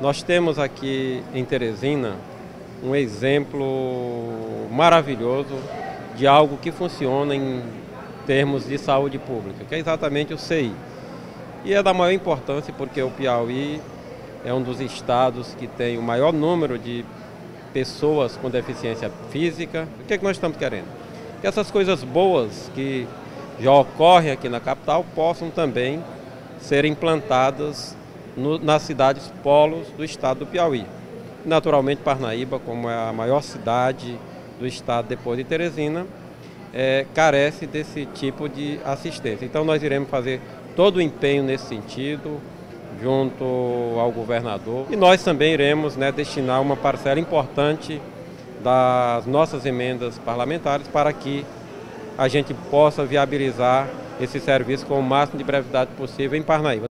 Nós temos aqui em Teresina um exemplo maravilhoso de algo que funciona em termos de saúde pública, que é exatamente o CI. E é da maior importância porque o Piauí é um dos estados que tem o maior número de pessoas com deficiência física. O que, é que nós estamos querendo? Que essas coisas boas que já ocorrem aqui na capital possam também ser implantadas no, nas cidades polos do estado do Piauí. Naturalmente, Parnaíba, como é a maior cidade do estado depois de Teresina, é, carece desse tipo de assistência. Então, nós iremos fazer todo o empenho nesse sentido, junto ao governador. E nós também iremos né, destinar uma parcela importante das nossas emendas parlamentares para que a gente possa viabilizar esse serviço com o máximo de brevidade possível em Parnaíba.